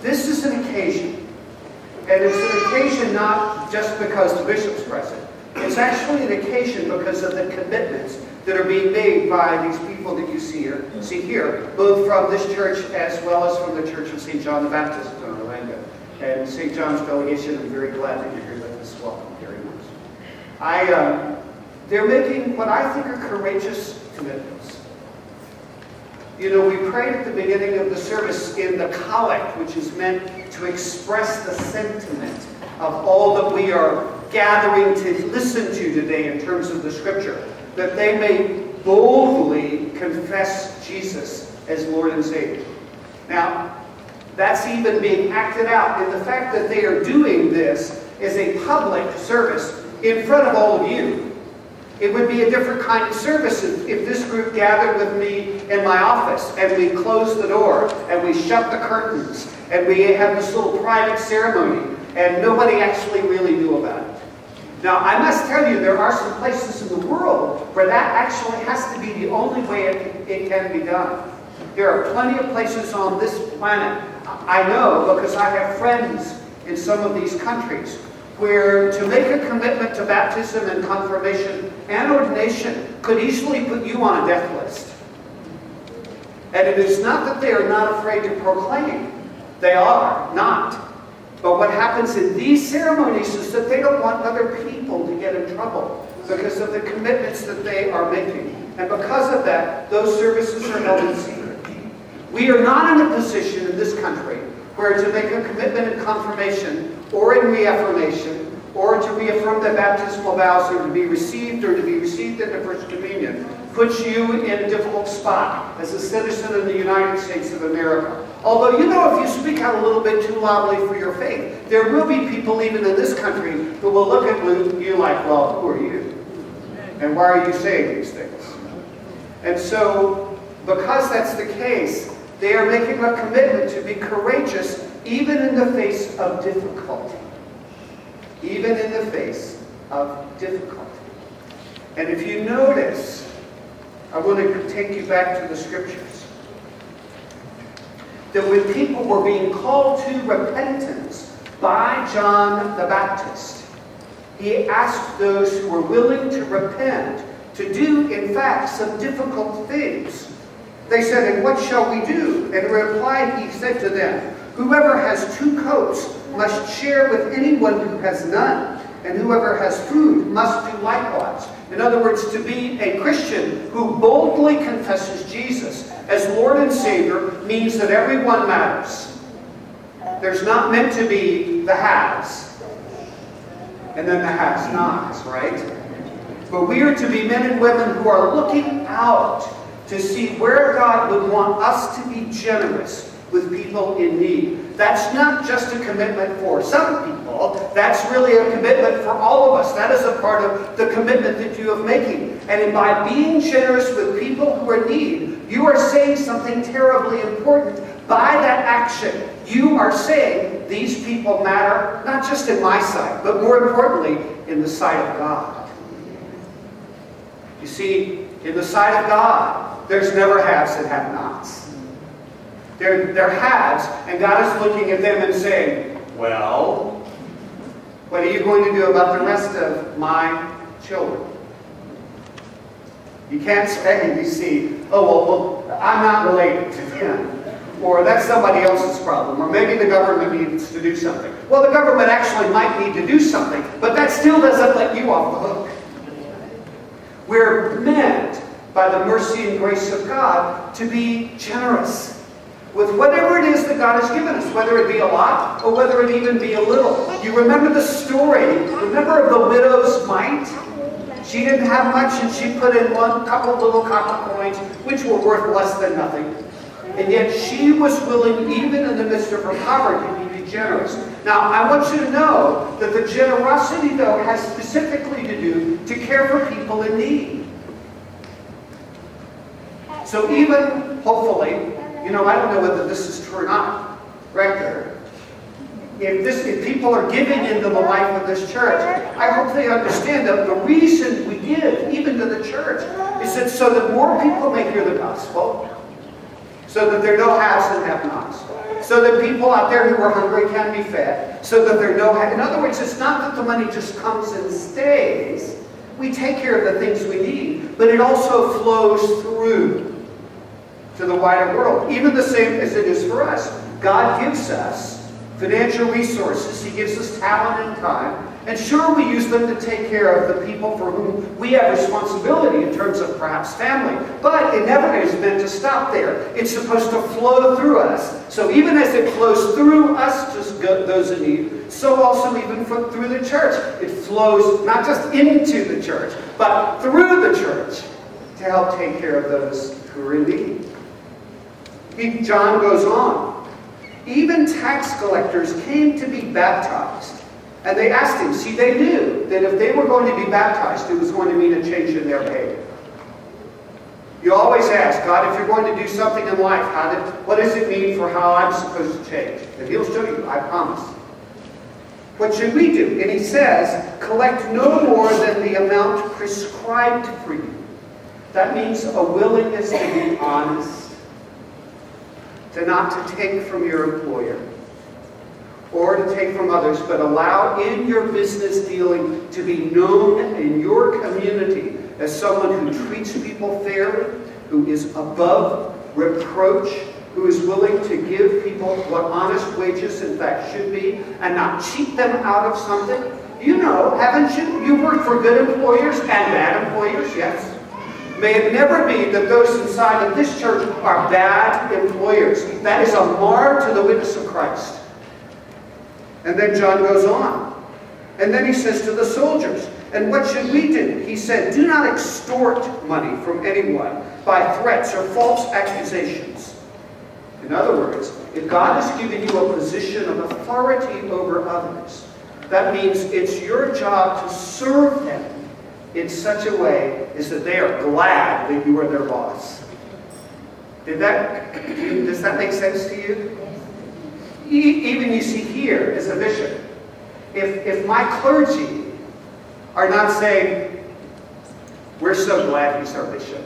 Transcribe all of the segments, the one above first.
This is an occasion. And it's an occasion not just because the bishop's present. It's actually an occasion because of the commitments that are being made by these people that you see here, see here, both from this church as well as from the Church of St. John the Baptist in Orlando. And St. John's delegation, I'm very glad that you're here with us. Welcome very much. I, uh, they're making what I think are courageous commitments. You know, we prayed at the beginning of the service in the collect, which is meant to express the sentiment of all that we are gathering to listen to today in terms of the scripture, that they may boldly confess Jesus as Lord and Savior. Now, that's even being acted out in the fact that they are doing this as a public service in front of all of you. It would be a different kind of service if, if this group gathered with me in my office and we closed the door and we shut the curtains and we had this little private ceremony and nobody actually really knew about it. Now, I must tell you, there are some places in the world where that actually has to be the only way it, it can be done. There are plenty of places on this planet, I know because I have friends in some of these countries, where to make a commitment to baptism and confirmation and ordination could easily put you on a death list. And it is not that they are not afraid to proclaim. They are not. But what happens in these ceremonies is that they don't want other people to get in trouble because of the commitments that they are making. And because of that, those services are held in secret. We are not in a position in this country where to make a commitment in confirmation or in reaffirmation or to reaffirm the baptismal vows or to be received or to be received in the First Communion puts you in a difficult spot as a citizen of the United States of America. Although, you know, if you speak out a little bit too loudly for your faith, there will be people even in this country who will look at you like, well, who are you? And why are you saying these things? And so, because that's the case, they are making a commitment to be courageous even in the face of difficulty. Even in the face of difficulty. And if you notice, I want to take you back to the scriptures. That when people were being called to repentance by John the Baptist, he asked those who were willing to repent to do, in fact, some difficult things. They said, And what shall we do? And in reply, he said to them, Whoever has two coats must share with anyone who has none, and whoever has food must do likewise. In other words, to be a Christian who boldly confesses Jesus as Lord and Savior means that everyone matters. There's not meant to be the haves and then the has-nots, right? But we are to be men and women who are looking out to see where God would want us to be generous with people in need. That's not just a commitment for some people. That's really a commitment for all of us. That is a part of the commitment that you are making. And by being generous with people who are in need, you are saying something terribly important. By that action, you are saying these people matter, not just in my sight, but more importantly, in the sight of God. You see, in the sight of God, there's never haves and have-nots. They're, they're haves, and God is looking at them and saying, well, what are you going to do about the rest of my children? You can't say, you see, oh, well, well I'm not related to them. Or that's somebody else's problem. Or maybe the government needs to do something. Well, the government actually might need to do something, but that still doesn't let you off the hook. We're meant, by the mercy and grace of God, to be generous with whatever it is that God has given us, whether it be a lot or whether it even be a little. You remember the story, remember of the widow's mite? She didn't have much and she put in one couple little copper coins, which were worth less than nothing. And yet she was willing, even in the midst of her poverty, to be generous. Now, I want you to know that the generosity, though, has specifically to do to care for people in need. So even, hopefully, you know, I don't know whether this is true or not, Rector. If, this, if people are giving into the life of this church, I hope they understand that the reason we give, even to the church, is that so that more people may hear the gospel, so that there are no haves and have-nots, so that people out there who are hungry can be fed, so that there are no. In other words, it's not that the money just comes and stays. We take care of the things we need, but it also flows through to the wider world. Even the same as it is for us. God gives us financial resources. He gives us talent and time. And sure, we use them to take care of the people for whom we have responsibility in terms of perhaps family. But it never is meant to stop there. It's supposed to flow through us. So even as it flows through us to those in need, so also even through the church. It flows not just into the church, but through the church to help take care of those who are in need. He, John goes on. Even tax collectors came to be baptized. And they asked him, see, they knew that if they were going to be baptized, it was going to mean a change in their behavior. You always ask, God, if you're going to do something in life, how did, what does it mean for how I'm supposed to change? And he'll show you, I promise. What should we do? And he says, collect no more than the amount prescribed for you. That means a willingness to be honest, to not to take from your employer, or to take from others, but allow in your business dealing to be known in your community as someone who treats people fairly, who is above reproach, who is willing to give people what honest wages in fact should be, and not cheat them out of something. You know, haven't you? You worked for good employers and bad employers, yes. May it never be that those inside of this church are bad employers. That is a mar to the witness of Christ. And then John goes on. And then he says to the soldiers, and what should we do? He said, do not extort money from anyone by threats or false accusations. In other words, if God has given you a position of authority over others, that means it's your job to serve them in such a way is that they are glad that you are their boss. Did that, does that make sense to you? even you see here as a bishop, if, if my clergy are not saying, we're so glad he's our bishop.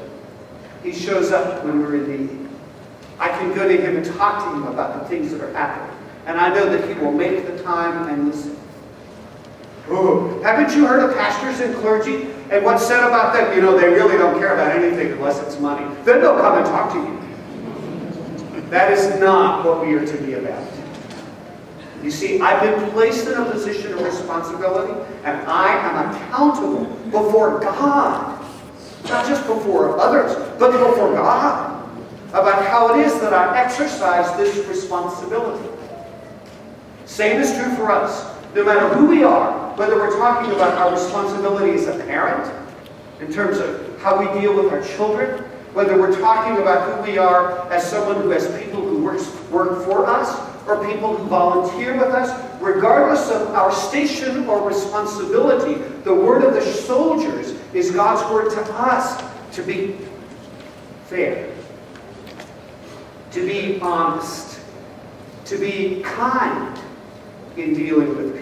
He shows up when we're in need. I can go to him and talk to him about the things that are happening. And I know that he will make the time and listen. Ooh, haven't you heard of pastors and clergy and what's said about them? You know, they really don't care about anything unless it's money. Then they'll come and talk to you. That is not what we are to be about. You see, I've been placed in a position of responsibility, and I am accountable before God. Not just before others, but before God about how it is that I exercise this responsibility. Same is true for us. No matter who we are, whether we're talking about our responsibility as a parent, in terms of how we deal with our children, whether we're talking about who we are as someone who has people who work, work for us, or people who volunteer with us, regardless of our station or responsibility, the word of the soldiers is God's word to us to be fair, to be honest, to be kind in dealing with.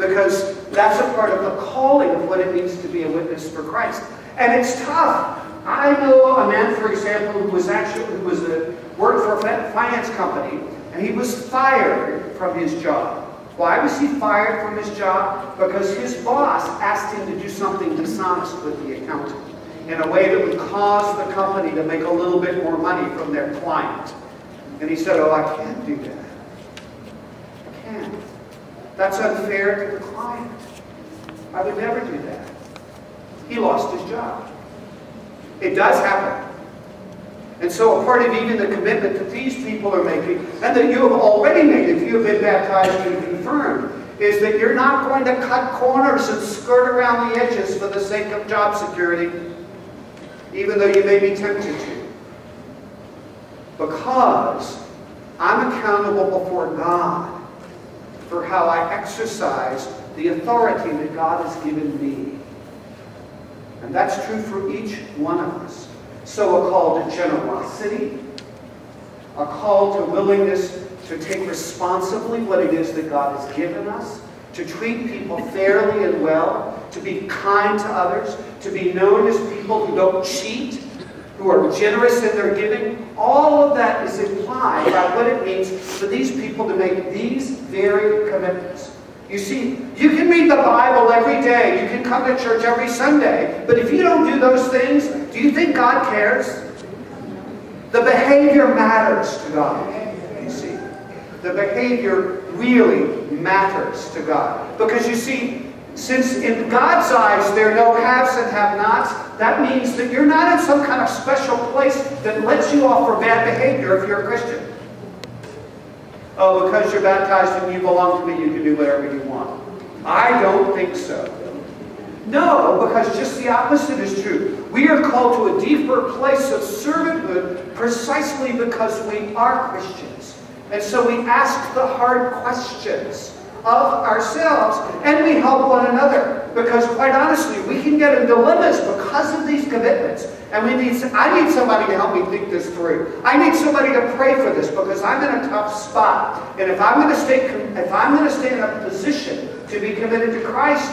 Because that's a part of the calling of what it means to be a witness for Christ. And it's tough. I know a man, for example, who was actually who was a, worked for a finance company and he was fired from his job. Why was he fired from his job? Because his boss asked him to do something dishonest with the accountant in a way that would cause the company to make a little bit more money from their client. And he said, oh, I can't do that. I can't. That's unfair to the client. I would never do that. He lost his job. It does happen. And so a part of even the commitment that these people are making, and that you have already made if you have been baptized and confirmed, is that you're not going to cut corners and skirt around the edges for the sake of job security, even though you may be tempted to. Because I'm accountable before God for how I exercise the authority that God has given me. And that's true for each one of us. So a call to generosity, a call to willingness to take responsibly what it is that God has given us, to treat people fairly and well, to be kind to others, to be known as people who don't cheat, who are generous in their giving. All of that is implied by what it means for these people to make these very commitments. You see, you can read the Bible every day, you can come to church every Sunday, but if you don't do those things, do you think God cares? The behavior matters to God, you see. The behavior really matters to God. Because you see, since in God's eyes there are no haves and have-nots, that means that you're not in some kind of special place that lets you off for bad behavior if you're a Christian. Oh, because you're baptized and you belong to me, you can do whatever you want. I don't think so. No, because just the opposite is true. We are called to a deeper place of servanthood precisely because we are Christians. And so we ask the hard questions of ourselves and we help one another. Because quite honestly, we can get in dilemmas because of these commitments. And we need, I need somebody to help me think this through. I need somebody to pray for this because I'm in a tough spot. And if I'm going to stay, if I'm going to stay in a position to be committed to Christ,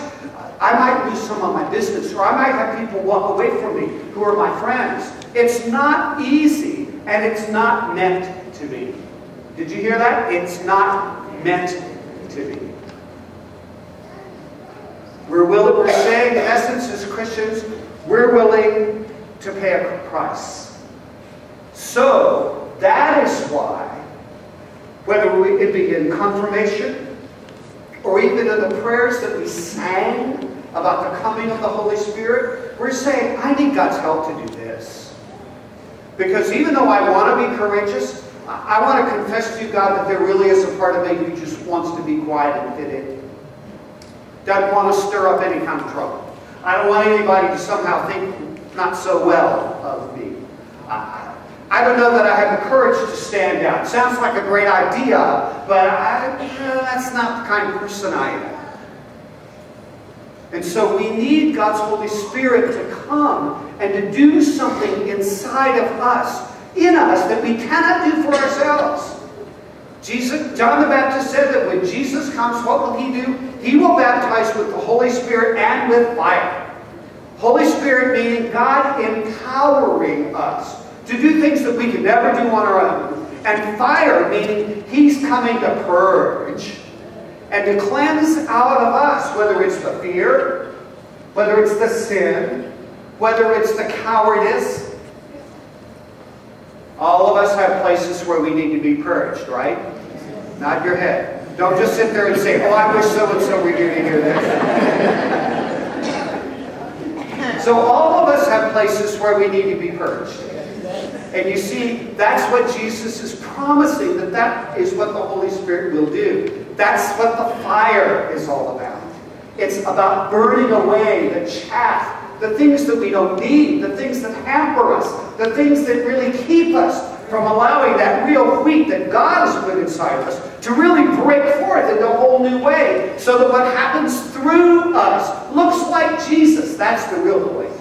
I might lose some of my business, or I might have people walk away from me who are my friends. It's not easy, and it's not meant to be. Did you hear that? It's not meant be. We're willing, we're saying, in essence, as Christians, we're willing to pay a price. So, that is why, whether we, it be in confirmation, or even in the prayers that we sang about the coming of the Holy Spirit, we're saying, I need God's help to do this. Because even though I want to be courageous, I want to confess to you, God, that there really is a part of me who just wants to be quiet and fit in. Doesn't want to stir up any kind of trouble. I don't want anybody to somehow think not so well of me. I, I don't know that I have the courage to stand out. Sounds like a great idea, but I, that's not the kind of person I am. And so we need God's Holy Spirit to come and to do something inside of us in us that we cannot do for ourselves. Jesus, John the Baptist said that when Jesus comes, what will he do? He will baptize with the Holy Spirit and with fire. Holy Spirit meaning God empowering us to do things that we can never do on our own. And fire meaning he's coming to purge and to cleanse out of us, whether it's the fear, whether it's the sin, whether it's the cowardice, all of us have places where we need to be purged, right? Nod your head. Don't just sit there and say, oh, I wish so-and-so were here to hear this. so all of us have places where we need to be purged. And you see, that's what Jesus is promising, that that is what the Holy Spirit will do. That's what the fire is all about. It's about burning away the chaff the things that we don't need, the things that hamper us, the things that really keep us from allowing that real wheat that God has put inside of us to really break forth in a whole new way so that what happens through us looks like Jesus. That's the real point.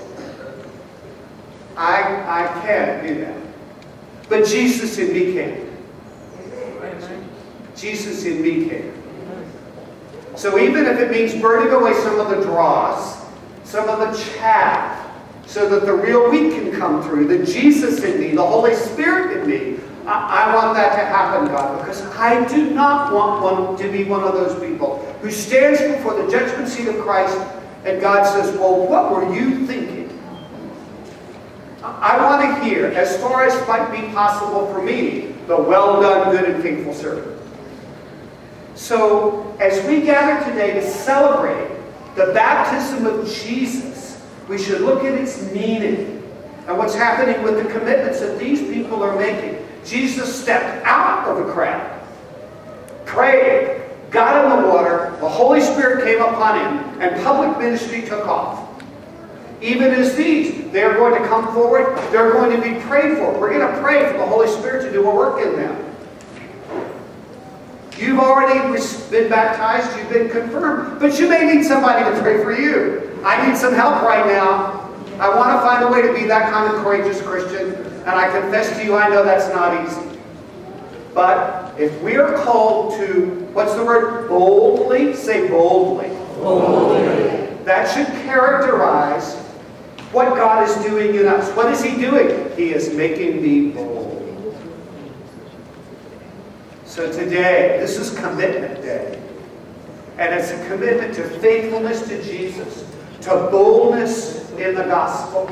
I, I can't do that. But Jesus in me can. Jesus in me can. So even if it means burning away some of the dross, some of the chaff, so that the real wheat can come through, the Jesus in me, the Holy Spirit in me. I, I want that to happen, God, because I do not want one to be one of those people who stands before the judgment seat of Christ and God says, well, what were you thinking? I want to hear, as far as might be possible for me, the well done, good and faithful servant. So, as we gather today to celebrate the baptism of Jesus, we should look at its meaning and what's happening with the commitments that these people are making. Jesus stepped out of the crowd, prayed, got in the water, the Holy Spirit came upon him, and public ministry took off. Even as these, they're going to come forward, they're going to be prayed for. We're going to pray for the Holy Spirit to do a work in them. You've already been baptized, you've been confirmed, but you may need somebody to pray for you. I need some help right now. I want to find a way to be that kind of courageous Christian, and I confess to you, I know that's not easy. But if we are called to, what's the word? Boldly? Say boldly. Boldly. That should characterize what God is doing in us. What is He doing? He is making me bold. So today, this is Commitment Day. And it's a commitment to faithfulness to Jesus, to boldness in the gospel,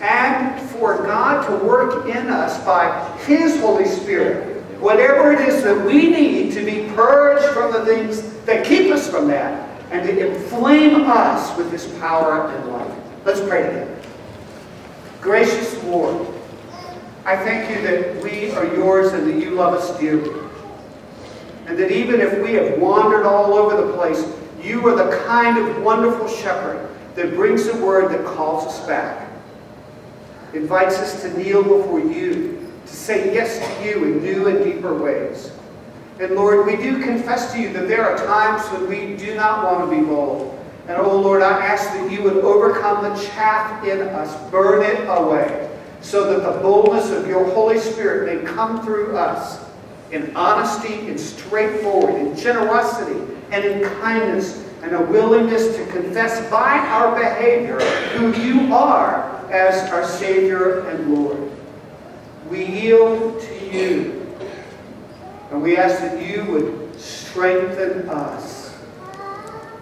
and for God to work in us by His Holy Spirit. Whatever it is that we need to be purged from the things that keep us from that, and to inflame us with His power and life. Let's pray together. Gracious Lord, I thank you that we are yours and that you love us dearly. And that even if we have wandered all over the place, you are the kind of wonderful shepherd that brings a word that calls us back. Invites us to kneel before you, to say yes to you in new and deeper ways. And Lord, we do confess to you that there are times when we do not want to be bold. And oh Lord, I ask that you would overcome the chaff in us, burn it away, so that the boldness of your Holy Spirit may come through us in honesty, in straightforward, in generosity, and in kindness, and a willingness to confess by our behavior who you are as our Savior and Lord. We yield to you, and we ask that you would strengthen us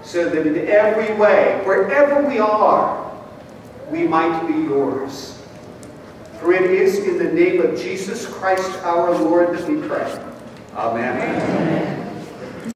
so that in every way, wherever we are, we might be yours. For it is in the name of Jesus Christ our Lord that we pray. Amen. Amen.